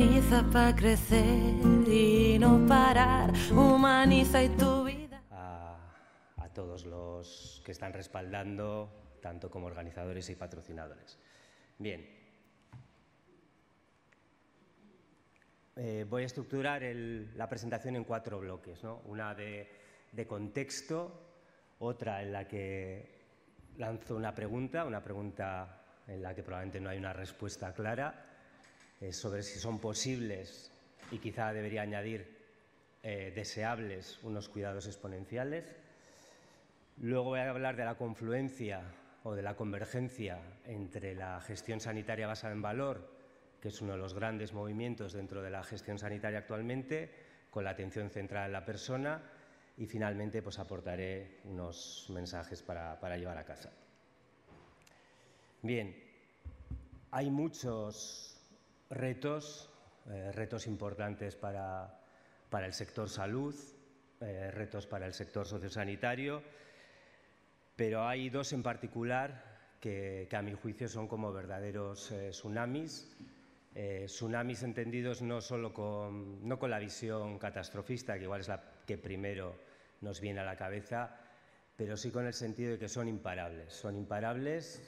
Humaniza para crecer y no parar. Humaniza y tu vida. A, todos los que están respaldando, tanto como organizadores y patrocinadores. Bien. Eh, voy a estructurar la presentación en cuatro bloques. Una de, de contexto, otra en la que lanzo una pregunta, una pregunta en la que probablemente no hay una respuesta clara, eh, sobre si son posibles y quizá debería añadir eh, deseables unos cuidados exponenciales. Luego voy a hablar de la confluencia o de la convergencia entre la gestión sanitaria basada en valor, que es uno de los grandes movimientos dentro de la gestión sanitaria actualmente, con la atención centrada en la persona y finalmente pues aportaré unos mensajes para, para llevar a casa. Bien, hay muchos retos, eh, retos importantes para, para, el sector salud, eh, retos para el sector sociosanitario, pero hay dos en particular que, a mi juicio son como verdaderos eh, tsunamis. Tsunamis entendidos no solo con, no con la visión catastrofista, que igual es la que primero nos viene a la cabeza, pero sí con el sentido de que son imparables. Son imparables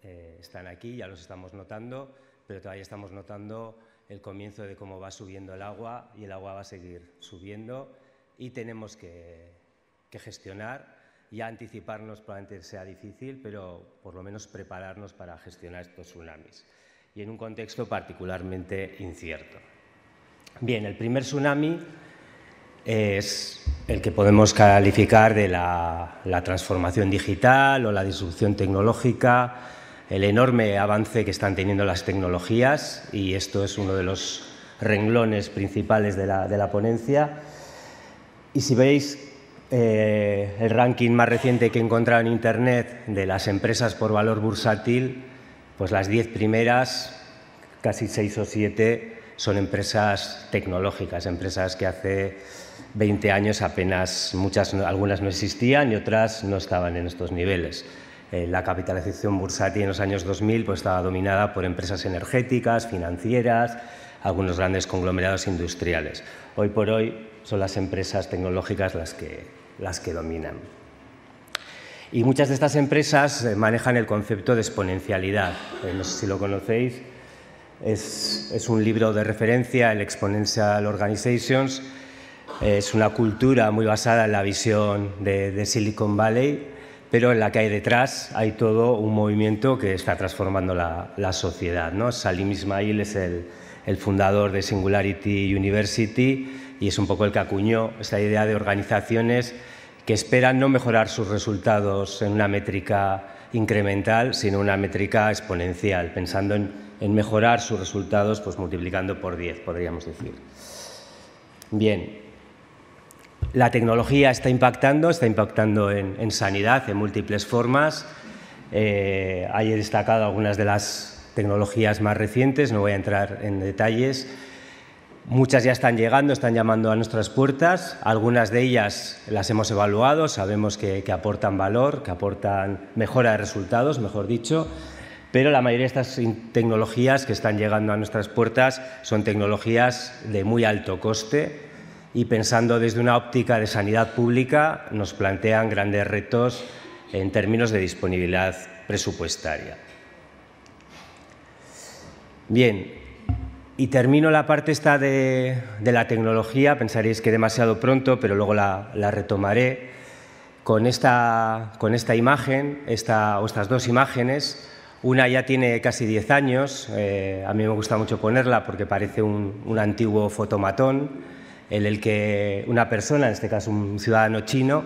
están aquí, ya los estamos notando, pero todavía estamos notando el comienzo de cómo va subiendo el agua y el agua va a seguir subiendo y tenemos que, que gestionar y anticiparnos probablemente sea difícil, pero por lo menos prepararnos para gestionar estos tsunamis y en un contexto particularmente incierto. Bien, el primer tsunami es el que podemos calificar de la, la transformación digital o la disrupción tecnológica el enorme avance que están teniendo las tecnologías y esto es uno de los renglones principales de la, ponencia. Y si veis eh, el ranking más reciente que he encontrado en Internet de las empresas por valor bursátil, pues las diez primeras, casi seis o siete, son empresas tecnológicas, empresas que hace 20 años apenas muchas, algunas no existían y otras no estaban en estos niveles. Eh, la capitalización bursátil en los años 2000 pues, estaba dominada por empresas energéticas, financieras, algunos grandes conglomerados industriales. Hoy por hoy son las empresas tecnológicas las que, las que dominan. Y muchas de estas empresas eh, manejan el concepto de exponencialidad. Eh, no sé si lo conocéis. Es, es, un libro de referencia, el Exponential Organizations. Es una cultura muy basada en la visión de, de Silicon Valley pero en la que hay detrás hay todo un movimiento que está transformando la, la sociedad. ¿no? Salim Ismail es el, el, fundador de Singularity University y es un poco el que acuñó esta idea de organizaciones que esperan no mejorar sus resultados en una métrica incremental, sino una métrica exponencial, pensando en, en mejorar sus resultados pues multiplicando por 10, podríamos decir. Bien, la tecnología está impactando, está impactando en, sanidad en múltiples formas. Eh, hay destacado algunas de las tecnologías más recientes, no voy a entrar en detalles. Muchas ya están llegando, están llamando a nuestras puertas. Algunas de ellas las hemos evaluado, sabemos que, que aportan valor, que aportan mejora de resultados, mejor dicho. Pero la mayoría de estas tecnologías que están llegando a nuestras puertas son tecnologías de muy alto coste, y pensando desde una óptica de sanidad pública nos plantean grandes retos en términos de disponibilidad presupuestaria. Bien, y termino la parte esta de, la tecnología, pensaréis que demasiado pronto, pero luego la, la retomaré, con esta, con esta imagen, esta, o estas dos imágenes. Una ya tiene casi 10 años, eh, a mí me gusta mucho ponerla porque parece un, un antiguo fotomatón, en el que una persona, en este caso un ciudadano chino,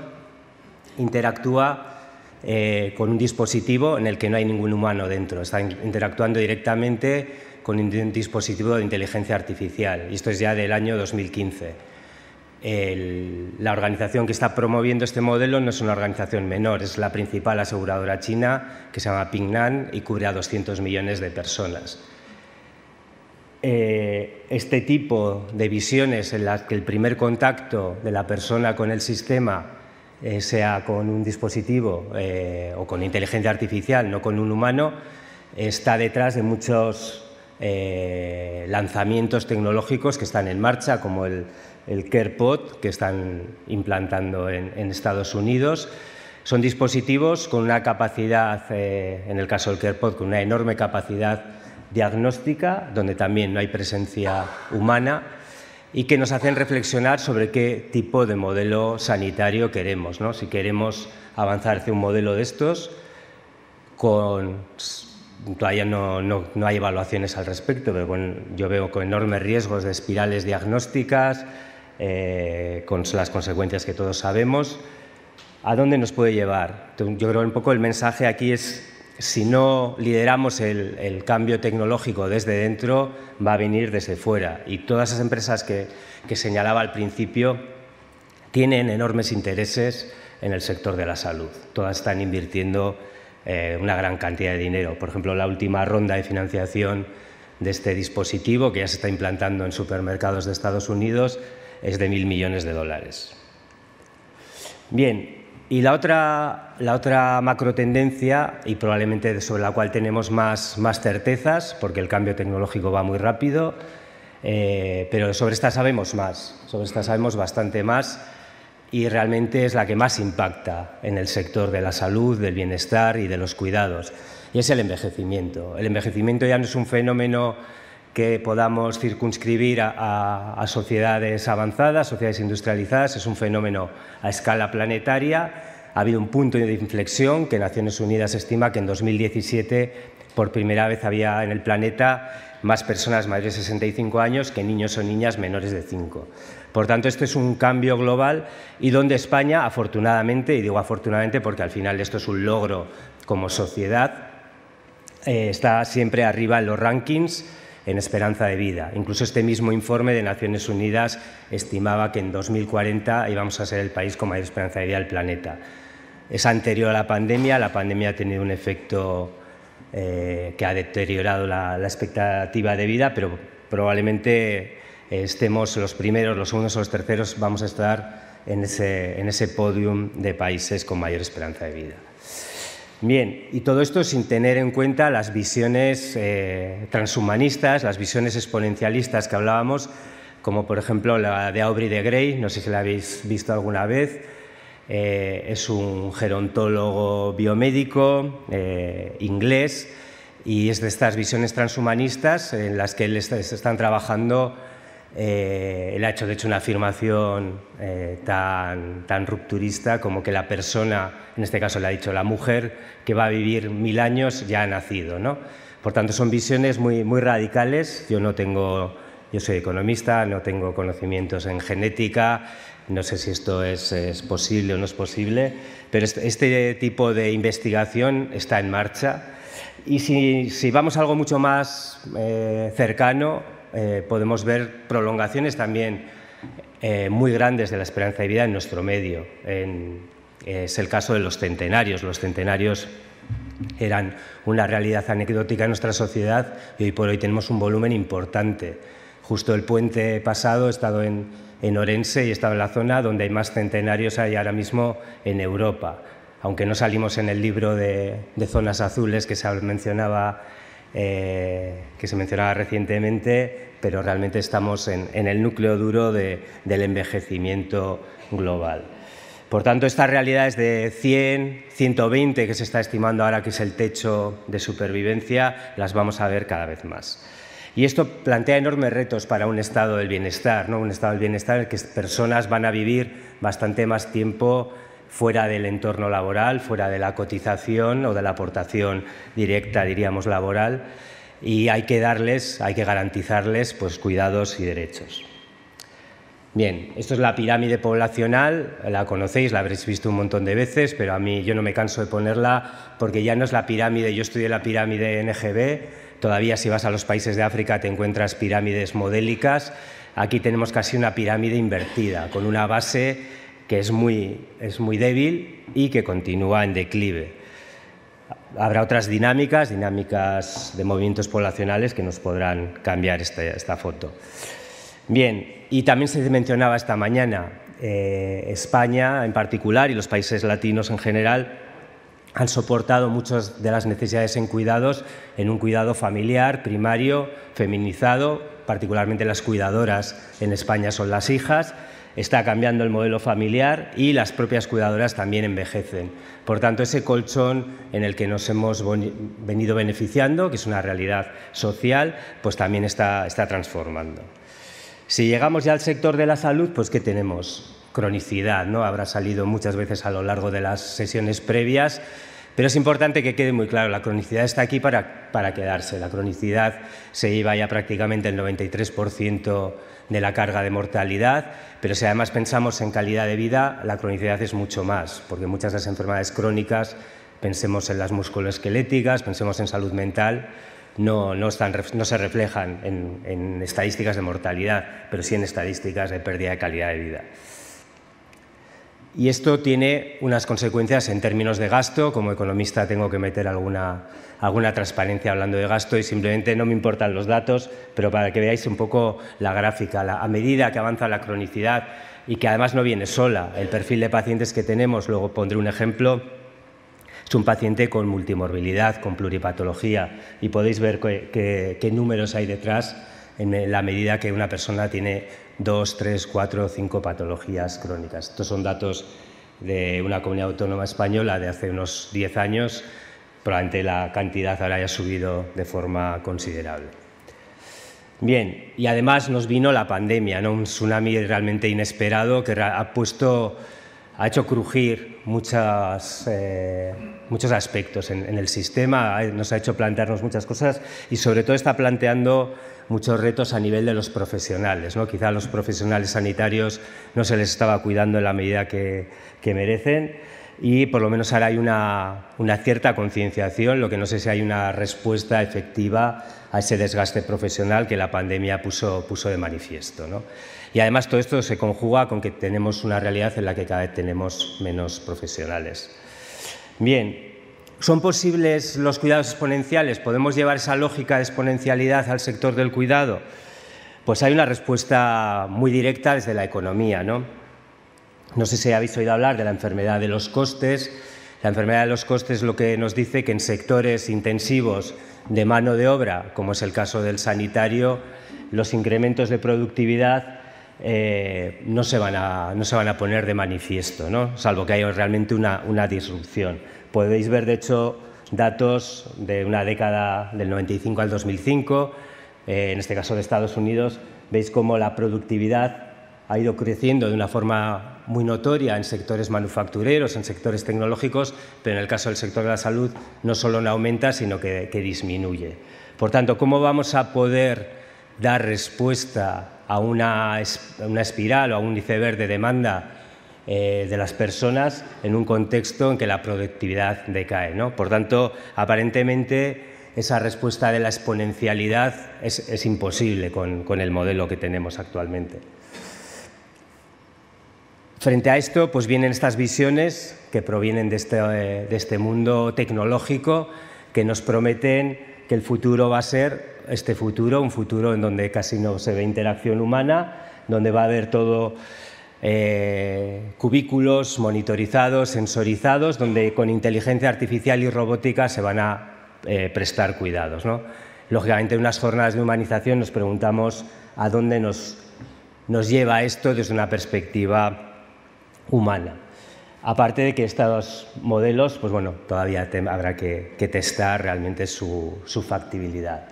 interactúa eh, con un dispositivo en el que no hay ningún humano dentro. Está interactuando directamente con un dispositivo de inteligencia artificial. Y esto es ya del año 2015. El, la organización que está promoviendo este modelo no es una organización menor, es la principal aseguradora china que se llama Pingnan y cubre a 200 millones de personas eh, este tipo de visiones en las que el primer contacto de la persona con el sistema eh, sea con un dispositivo eh, o con inteligencia artificial, no con un humano, está detrás de muchos eh, lanzamientos tecnológicos que están en marcha, como el, CarePod, que están implantando en, Estados Unidos. Son dispositivos con una capacidad, eh, en el caso del CarePod, con una enorme capacidad diagnóstica, donde también no hay presencia humana, y que nos hacen reflexionar sobre qué tipo de modelo sanitario queremos. ¿no? Si queremos avanzar hacia un modelo de estos, con, todavía no, hay evaluaciones al respecto, pero yo veo con enormes riesgos de espirales diagnósticas, eh, con las consecuencias que todos sabemos. ¿A dónde nos puede llevar? Yo creo que un poco el mensaje aquí es si no lideramos el, cambio tecnológico desde dentro, va a venir desde fuera. Y todas esas empresas que, señalaba al principio tienen enormes intereses en el sector de la salud. Todas están invirtiendo eh, una gran cantidad de dinero. Por ejemplo, la última ronda de financiación de este dispositivo, que ya se está implantando en supermercados de Estados Unidos, es de mil millones de dólares. Bien, y la otra, la otra macro tendencia, y probablemente sobre la cual tenemos más, más certezas, porque el cambio tecnológico va muy rápido, eh, pero sobre esta sabemos más, sobre esta sabemos bastante más y realmente es la que más impacta en el sector de la salud, del bienestar y de los cuidados, y es el envejecimiento. El envejecimiento ya no es un fenómeno que podamos circunscribir a, sociedades avanzadas, sociedades industrializadas, es un fenómeno a escala planetaria. Ha habido un punto de inflexión que Naciones Unidas estima que en 2017 por primera vez había en el planeta más personas mayores de 65 años que niños o niñas menores de 5. Por tanto, este es un cambio global y donde España, afortunadamente, y digo afortunadamente porque al final esto es un logro como sociedad, eh, está siempre arriba en los rankings en esperanza de vida. Incluso este mismo informe de Naciones Unidas estimaba que en 2040 íbamos a ser el país con mayor esperanza de vida del planeta. Es anterior a la pandemia, la pandemia ha tenido un efecto eh, que ha deteriorado la, expectativa de vida, pero probablemente estemos los primeros, los segundos o los terceros, vamos a estar en ese, en ese podium de países con mayor esperanza de vida. Bien, y todo esto sin tener en cuenta las visiones eh, transhumanistas, las visiones exponencialistas que hablábamos, como por ejemplo la de Aubrey de Grey, no sé si la habéis visto alguna vez, eh, es un gerontólogo biomédico eh, inglés y es de estas visiones transhumanistas en las que él están trabajando eh, él ha hecho, de hecho, una afirmación eh, tan, tan, rupturista como que la persona, en este caso le ha dicho la mujer, que va a vivir mil años ya ha nacido. ¿no? Por tanto, son visiones muy, muy radicales. Yo no tengo, yo soy economista, no tengo conocimientos en genética, no sé si esto es, es posible o no es posible, pero este, este, tipo de investigación está en marcha. Y si, si vamos a algo mucho más eh, cercano, eh, podemos ver prolongaciones también eh, muy grandes de la esperanza de vida en nuestro medio. es el caso de los centenarios. Los centenarios eran una realidad anecdótica en nuestra sociedad y hoy por hoy tenemos un volumen importante. Justo el puente pasado he estado en, Orense y he estado en la zona donde hay más centenarios hay ahora mismo en Europa. Aunque no salimos en el libro de, de zonas azules que se mencionaba eh, que se mencionaba recientemente, pero realmente estamos en, el núcleo duro del envejecimiento global. Por tanto, estas realidades de 100, 120 que se está estimando ahora que es el techo de supervivencia, las vamos a ver cada vez más. Y esto plantea enormes retos para un estado del bienestar, ¿no? un estado del bienestar en el que personas van a vivir bastante más tiempo fuera del entorno laboral, fuera de la cotización o de la aportación directa, diríamos, laboral, y hay que darles, hay que garantizarles pues, cuidados y derechos. Bien, esto es la pirámide poblacional, la conocéis, la habréis visto un montón de veces, pero a mí yo no me canso de ponerla porque ya no es la pirámide, yo estudié la pirámide NGB, todavía si vas a los países de África te encuentras pirámides modélicas, aquí tenemos casi una pirámide invertida, con una base que es muy, es muy débil y que continúa en declive. Habrá otras dinámicas, dinámicas de movimientos poblacionales que nos podrán cambiar este, esta, foto. Bien, y también se mencionaba esta mañana, eh, España en particular y los países latinos en general han soportado muchas de las necesidades en cuidados en un cuidado familiar, primario, feminizado, particularmente las cuidadoras en España son las hijas, está cambiando el modelo familiar y las propias cuidadoras también envejecen. Por tanto, ese colchón en el que nos hemos venido beneficiando, que es una realidad social, pues también está, está transformando. Si llegamos ya al sector de la salud, pues ¿qué tenemos? Cronicidad, ¿no? Habrá salido muchas veces a lo largo de las sesiones previas, pero es importante que quede muy claro, la cronicidad está aquí para, para quedarse. La cronicidad se lleva ya prácticamente el 93% de la carga de mortalidad, pero si además pensamos en calidad de vida, la cronicidad es mucho más, porque muchas de las enfermedades crónicas, pensemos en las musculoesqueléticas, pensemos en salud mental, no, no, se reflejan en, en estadísticas de mortalidad, pero sí en estadísticas de pérdida de calidad de vida. Y esto tiene unas consecuencias en términos de gasto. Como economista tengo que meter alguna, alguna transparencia hablando de gasto y simplemente no me importan los datos, pero para que veáis un poco la gráfica, a medida que avanza la cronicidad y que además no viene sola, el perfil de pacientes que tenemos, luego pondré un ejemplo, es un paciente con multimorbilidad, con pluripatología y podéis ver qué números hay detrás en la medida que una persona tiene dos, tres, cuatro cinco patologías crónicas. Estos son datos de una comunidad autónoma española de hace unos diez años. Probablemente la cantidad ahora haya subido de forma considerable. Bien, y además nos vino la pandemia, un tsunami realmente inesperado que ha puesto, ha hecho crujir muchas, eh, muchos aspectos en, el sistema, nos ha hecho plantearnos muchas cosas y sobre todo está planteando muchos retos a nivel de los profesionales. ¿no? Quizá a los profesionales sanitarios no se les estaba cuidando en la medida que, merecen y por lo menos ahora hay una, cierta concienciación, lo que no sé si hay una respuesta efectiva a ese desgaste profesional que la pandemia puso, de manifiesto. Y además todo esto se conjuga con que tenemos una realidad en la que cada vez tenemos menos profesionales. Bien, ¿Son posibles los cuidados exponenciales? ¿Podemos llevar esa lógica de exponencialidad al sector del cuidado? Pues hay una respuesta muy directa desde la economía. No, no sé si habéis oído hablar de la enfermedad de los costes. La enfermedad de los costes lo que nos dice que en sectores intensivos de mano de obra, como es el caso del sanitario, los incrementos de productividad eh, no, se van a, no, se van a, poner de manifiesto, ¿no? salvo que haya realmente una, una disrupción. Podéis ver, de hecho, datos de una década del 95 al 2005, eh, en este caso de Estados Unidos, veis cómo la productividad ha ido creciendo de una forma muy notoria en sectores manufactureros, en sectores tecnológicos, pero en el caso del sector de la salud no solo no aumenta, sino que, disminuye. Por tanto, ¿cómo vamos a poder dar respuesta a una, una espiral o a un iceberg de demanda eh, de las personas en un contexto en que la productividad decae. ¿no? Por tanto, aparentemente esa respuesta de la exponencialidad es, imposible con, el modelo que tenemos actualmente. Frente a esto, pues vienen estas visiones que provienen de este, de este mundo tecnológico que nos prometen que el futuro va a ser este futuro, un futuro en donde casi no se ve interacción humana, donde va a haber todo eh, cubículos monitorizados, sensorizados, donde con inteligencia artificial y robótica se van a eh, prestar cuidados. Lógicamente, en unas jornadas de humanización nos preguntamos a dónde nos, lleva esto desde una perspectiva humana. Aparte de que estos modelos, pues bueno, todavía habrá que, testar realmente su, factibilidad.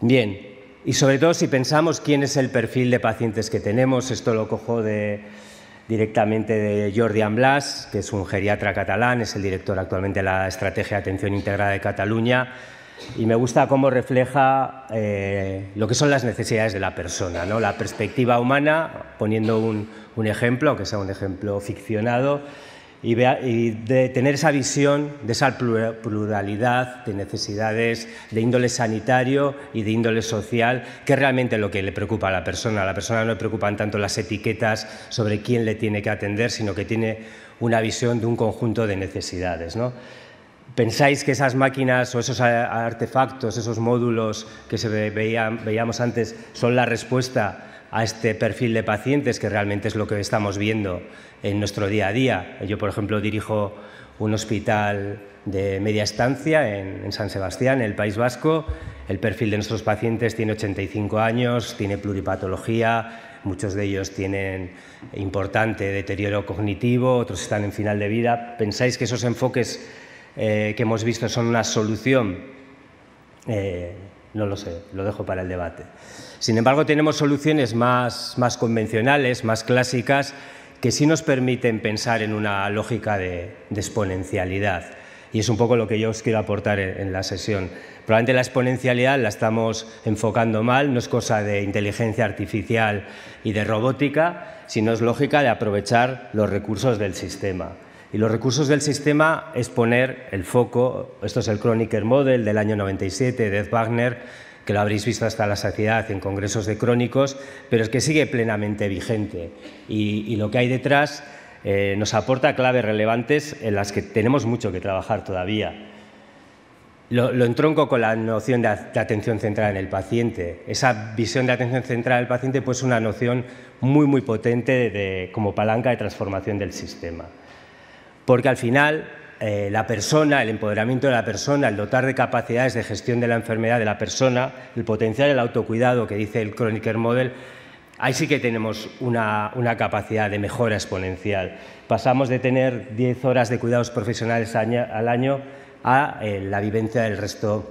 Bien, y sobre todo si pensamos quién es el perfil de pacientes que tenemos, esto lo cojo directamente de Jordi Amblas, que es un geriatra catalán, es el director actualmente de la Estrategia de Atención Integrada de Cataluña, y me gusta cómo refleja eh, lo que son las necesidades de la persona, ¿no? la perspectiva humana, poniendo un, un ejemplo, aunque sea un ejemplo ficcionado, y, de tener esa visión de esa pluralidad de necesidades de índole sanitario y de índole social, que es realmente lo que le preocupa a la persona. A la persona no le preocupan tanto las etiquetas sobre quién le tiene que atender, sino que tiene una visión de un conjunto de necesidades. ¿no? ¿Pensáis que esas máquinas o esos artefactos, esos módulos que se veíamos antes, son la respuesta a este perfil de pacientes, que realmente es lo que estamos viendo en nuestro día a día. Yo, por ejemplo, dirijo un hospital de media estancia en, San Sebastián, en el País Vasco. El perfil de nuestros pacientes tiene 85 años, tiene pluripatología, muchos de ellos tienen importante deterioro cognitivo, otros están en final de vida. ¿Pensáis que esos enfoques eh, que hemos visto son una solución? Eh, no lo sé, lo dejo para el debate. Sin embargo, tenemos soluciones más, más convencionales, más clásicas, que sí nos permiten pensar en una lógica de, exponencialidad. Y es un poco lo que yo os quiero aportar en, la sesión. Probablemente la exponencialidad la estamos enfocando mal, no es cosa de inteligencia artificial y de robótica, sino es lógica de aprovechar los recursos del sistema. Y los recursos del sistema es poner el foco, esto es el Chroniker Model del año 97 de Ed Wagner, que lo habréis visto hasta la saciedad en congresos de crónicos, pero es que sigue plenamente vigente. Y, lo que hay detrás eh, nos aporta claves relevantes en las que tenemos mucho que trabajar todavía. Lo, entronco con la noción de, atención centrada en el paciente. Esa visión de atención centrada en el paciente pues, es una noción muy, muy potente como palanca de transformación del sistema porque al final eh, la persona, el empoderamiento de la persona, el dotar de capacidades de gestión de la enfermedad de la persona, el potenciar el autocuidado que dice el Chroniker Model, ahí sí que tenemos una, capacidad de mejora exponencial. Pasamos de tener 10 horas de cuidados profesionales al año a eh, la vivencia del resto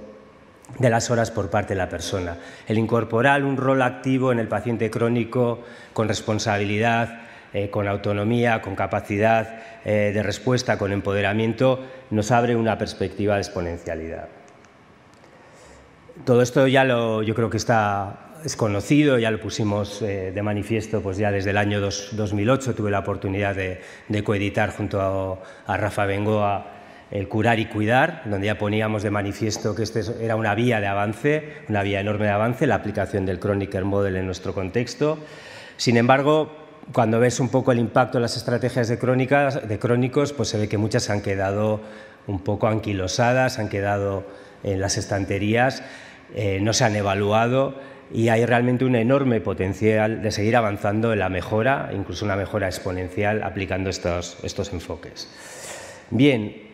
de las horas por parte de la persona. El incorporar un rol activo en el paciente crónico con responsabilidad, eh, con autonomía, con capacidad eh, de respuesta, con empoderamiento, nos abre una perspectiva de exponencialidad. Todo esto ya lo, yo creo que está, es conocido, ya lo pusimos eh, de manifiesto pues ya desde el año 2008. Tuve la oportunidad de, coeditar junto a, Rafa Bengoa el curar y cuidar, donde ya poníamos de manifiesto que este era una vía de avance, una vía enorme de avance, la aplicación del Chroniker Model en nuestro contexto. Sin embargo, cuando ves un poco el impacto de las estrategias de, crónicas, de crónicos, pues se ve que muchas han quedado un poco anquilosadas, han quedado en las estanterías, eh, no se han evaluado y hay realmente un enorme potencial de seguir avanzando en la mejora, incluso una mejora exponencial aplicando estos, estos enfoques. Bien,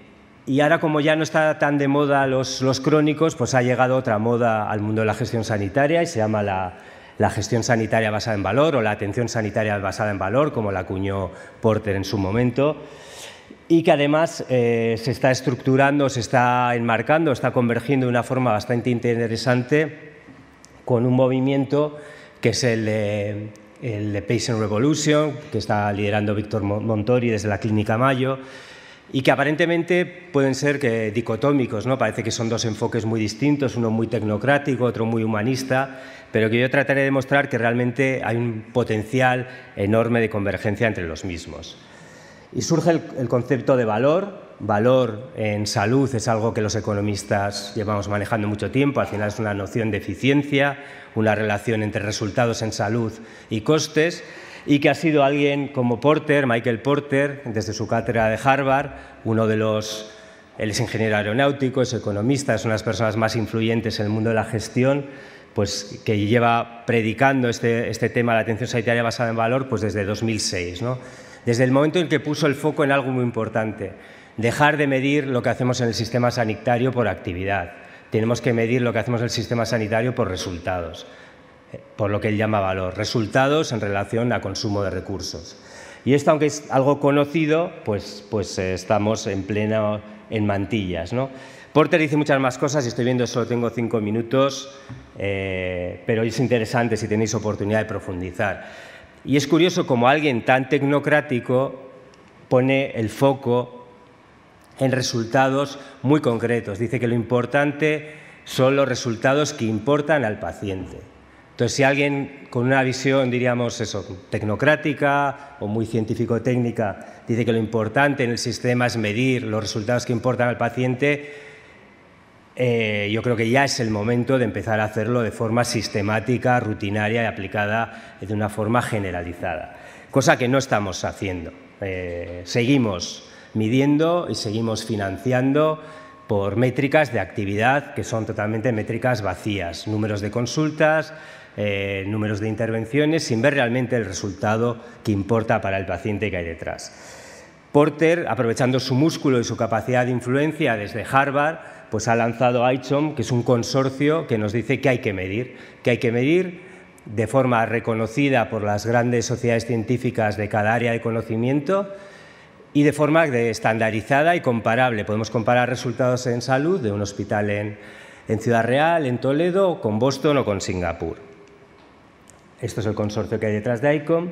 y ahora como ya no está tan de moda los, los crónicos, pues ha llegado otra moda al mundo de la gestión sanitaria y se llama la la gestión sanitaria basada en valor o la atención sanitaria basada en valor, como la acuñó Porter en su momento, y que además eh, se está estructurando, se está enmarcando, está convergiendo de una forma bastante interesante con un movimiento que es el de, Patient Revolution, que está liderando Víctor Montori desde la Clínica Mayo, y que aparentemente pueden ser que dicotómicos, ¿no? parece que son dos enfoques muy distintos, uno muy tecnocrático, otro muy humanista, pero que yo trataré de mostrar que realmente hay un potencial enorme de convergencia entre los mismos. Y surge el, concepto de valor. Valor en salud es algo que los economistas llevamos manejando mucho tiempo, al final es una noción de eficiencia, una relación entre resultados en salud y costes, y que ha sido alguien como Porter, Michael Porter, desde su cátedra de Harvard, uno de los él es ingeniero aeronáutico, es economista, es una de las personas más influyentes en el mundo de la gestión, pues, que lleva predicando este, este, tema de la atención sanitaria basada en valor pues, desde 2006. ¿no? Desde el momento en que puso el foco en algo muy importante, dejar de medir lo que hacemos en el sistema sanitario por actividad. Tenemos que medir lo que hacemos en el sistema sanitario por resultados, por lo que él llama valor, resultados en relación a consumo de recursos. Y esto, aunque es algo conocido, pues, pues eh, estamos en pleno en mantillas. ¿no? Porter dice muchas más cosas y estoy viendo, solo tengo cinco minutos, eh, pero es interesante si tenéis oportunidad de profundizar. Y es curioso como alguien tan tecnocrático pone el foco en resultados muy concretos. Dice que lo importante son los resultados que importan al paciente. Entonces, si alguien con una visión, diríamos eso, tecnocrática o muy científico-técnica, dice que lo importante en el sistema es medir los resultados que importan al paciente, eh, yo creo que ya es el momento de empezar a hacerlo de forma sistemática, rutinaria y aplicada de una forma generalizada, cosa que no estamos haciendo. Eh, seguimos midiendo y seguimos financiando por métricas de actividad que son totalmente métricas vacías, números de consultas, eh, números de intervenciones, sin ver realmente el resultado que importa para el paciente que hay detrás. Porter, aprovechando su músculo y su capacidad de influencia desde Harvard, pues ha lanzado ICHOM, que es un consorcio que nos dice que hay que medir, que hay que medir de forma reconocida por las grandes sociedades científicas de cada área de conocimiento y de forma estandarizada y comparable. Podemos comparar resultados en salud de un hospital en, en Ciudad Real, en Toledo, con Boston o con Singapur. Esto es el consorcio que hay detrás de ICOM.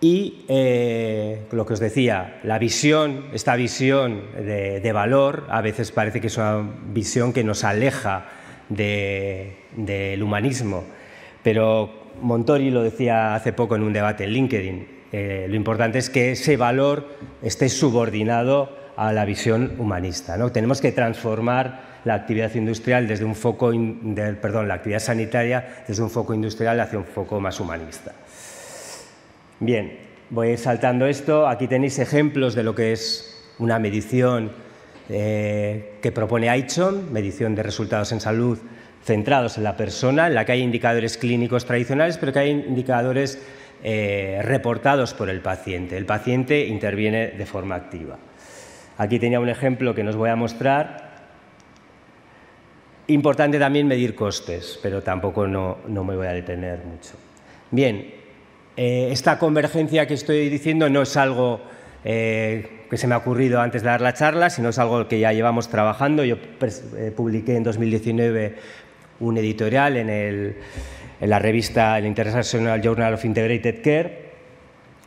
Y eh, lo que os decía, la visión, esta visión de, valor, a veces parece que es una visión que nos aleja del humanismo. Pero Montori lo decía hace poco en un debate en LinkedIn. Eh, lo importante es que ese valor esté subordinado a la visión humanista. ¿no? Tenemos que transformar la actividad industrial desde un foco, perdón, la actividad sanitaria desde un foco industrial hacia un foco más humanista. Bien, voy saltando esto. Aquí tenéis ejemplos de lo que es una medición eh, que propone AICHON, medición de resultados en salud centrados en la persona, en la que hay indicadores clínicos tradicionales, pero que hay indicadores eh, reportados por el paciente. El paciente interviene de forma activa. Aquí tenía un ejemplo que nos voy a mostrar Importante también medir costes, pero tampoco no, me voy a detener mucho. Bien, eh, esta convergencia que estoy diciendo no es algo eh, que se me ha ocurrido antes de dar la charla, sino es algo que ya llevamos trabajando. Yo eh, publiqué en 2019 un editorial en, en la revista el International Journal of Integrated Care,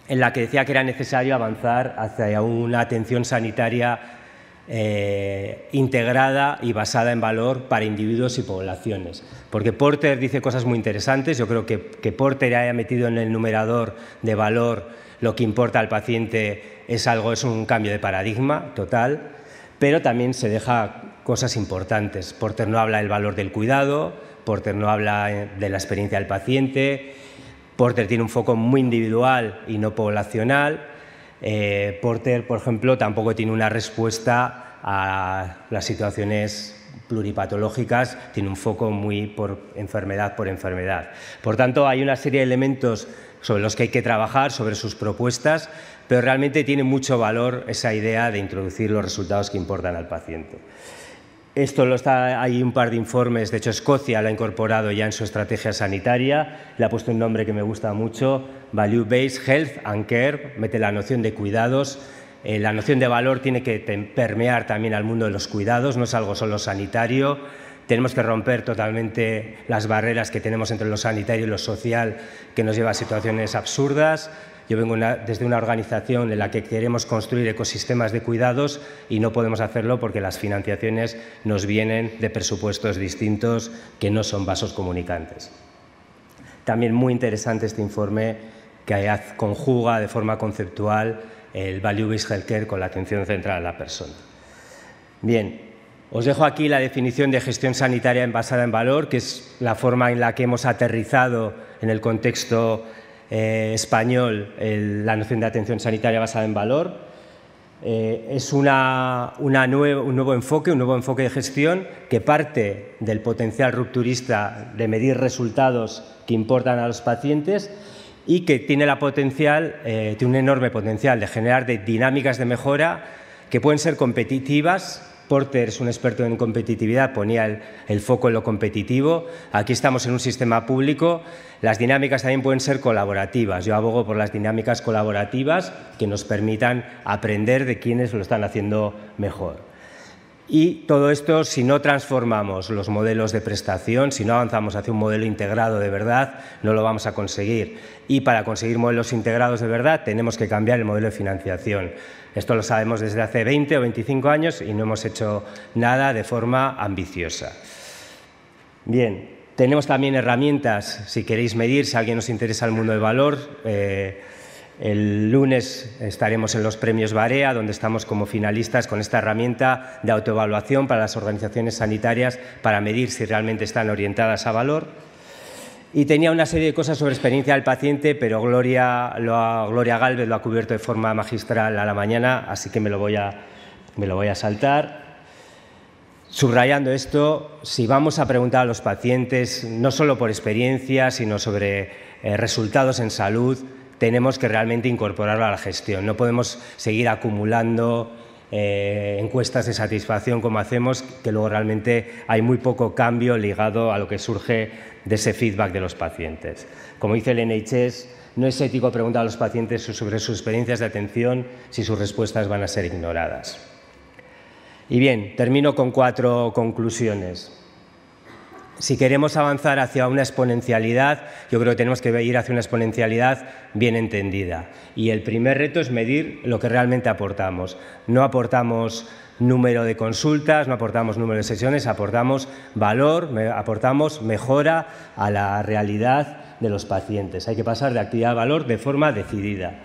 en la que decía que era necesario avanzar hacia una atención sanitaria eh, integrada y basada en valor para individuos y poblaciones. Porque Porter dice cosas muy interesantes. Yo creo que, que Porter haya metido en el numerador de valor lo que importa al paciente es algo, es un cambio de paradigma total, pero también se deja cosas importantes. Porter no habla del valor del cuidado, Porter no habla eh, de la experiencia del paciente, Porter tiene un foco muy individual y no poblacional, eh, Porter, por ejemplo, tampoco tiene una respuesta a las situaciones pluripatológicas, tiene un foco muy por enfermedad por enfermedad. Por tanto, hay una serie de elementos sobre los que hay que trabajar, sobre sus propuestas, pero realmente tiene mucho valor esa idea de introducir los resultados que importan al paciente. Esto lo está, hay un par de informes, de hecho Escocia lo ha incorporado ya en su estrategia sanitaria, le ha puesto un nombre que me gusta mucho, Value Based Health and Care, mete la noción de cuidados, eh, la noción de valor tiene que permear también al mundo de los cuidados, no es algo solo sanitario, tenemos que romper totalmente las barreras que tenemos entre lo sanitario y lo social que nos lleva a situaciones absurdas. Yo vengo desde una organización en la que queremos construir ecosistemas de cuidados y no podemos hacerlo porque las financiaciones nos vienen de presupuestos distintos que no son vasos comunicantes. También muy interesante este informe que conjuga de forma conceptual el Value-Based Healthcare con la atención central a la persona. Bien, os dejo aquí la definición de gestión sanitaria basada en valor, que es la forma en la que hemos aterrizado en el contexto eh, español la noción de atención sanitaria basada en valor. Eh, es un nuevo enfoque, un nuevo enfoque de gestión que parte del potencial rupturista de medir resultados que importan a los pacientes y que tiene, la potencial, eh, tiene un enorme potencial de generar dinámicas de mejora que pueden ser competitivas Porter es un experto en competitividad, ponía el, foco en lo competitivo. Aquí estamos en un sistema público. Las dinámicas también pueden ser colaborativas. Yo abogo por las dinámicas colaborativas que nos permitan aprender de quienes lo están haciendo mejor. Y todo esto, si no transformamos los modelos de prestación, si no avanzamos hacia un modelo integrado de verdad, no lo vamos a conseguir. Y para conseguir modelos integrados de verdad, tenemos que cambiar el modelo de financiación. Esto lo sabemos desde hace 20 o 25 años y no hemos hecho nada de forma ambiciosa. Bien, tenemos también herramientas, si queréis medir, si a alguien nos interesa el mundo del valor. Eh, el lunes estaremos en los premios Barea, donde estamos como finalistas con esta herramienta de autoevaluación para las organizaciones sanitarias para medir si realmente están orientadas a valor. Y tenía una serie de cosas sobre experiencia del paciente, pero Gloria, lo Gloria Galvez lo ha cubierto de forma magistral a la mañana, así que me lo voy a, me lo voy a saltar. Subrayando esto, si vamos a preguntar a los pacientes, no solo por experiencia, sino sobre eh, resultados en salud, tenemos que realmente incorporarlo a la gestión. No podemos seguir acumulando eh, encuestas de satisfacción como hacemos, que luego realmente hay muy poco cambio ligado a lo que surge de ese feedback de los pacientes. Como dice el NHS, no es ético preguntar a los pacientes sobre sus experiencias de atención si sus respuestas van a ser ignoradas. Y bien, termino con cuatro conclusiones. Si queremos avanzar hacia una exponencialidad, yo creo que tenemos que ir hacia una exponencialidad bien entendida. Y el primer reto es medir lo que realmente aportamos. No aportamos número de consultas, no aportamos número de sesiones, aportamos valor, aportamos mejora a la realidad de los pacientes. Hay que pasar de actividad a valor de forma decidida.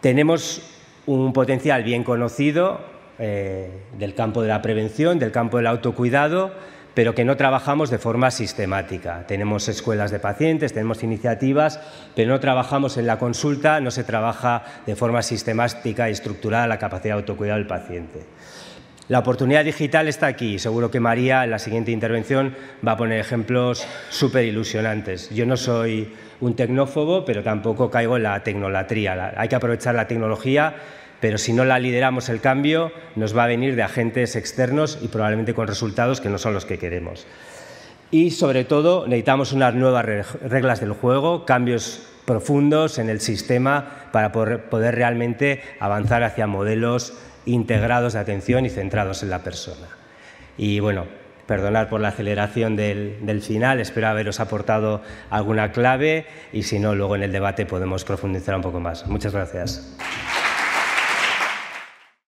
Tenemos un potencial bien conocido eh, del campo de la prevención, del campo del autocuidado, pero que no trabajamos de forma sistemática. Tenemos escuelas de pacientes, tenemos iniciativas, pero no trabajamos en la consulta, no se trabaja de forma sistemática y estructurada la capacidad de autocuidado del paciente. La oportunidad digital está aquí. Seguro que María en la siguiente intervención va a poner ejemplos súper ilusionantes. Yo no soy un tecnófobo, pero tampoco caigo en la tecnolatría. Hay que aprovechar la tecnología pero si no la lideramos el cambio, nos va a venir de agentes externos y probablemente con resultados que no son los que queremos. Y sobre todo necesitamos unas nuevas reglas del juego, cambios profundos en el sistema para poder realmente avanzar hacia modelos integrados de atención y centrados en la persona. Y bueno, perdonad por la aceleración del, del, final, espero haberos aportado alguna clave y si no, luego en el debate podemos profundizar un poco más. Muchas gracias.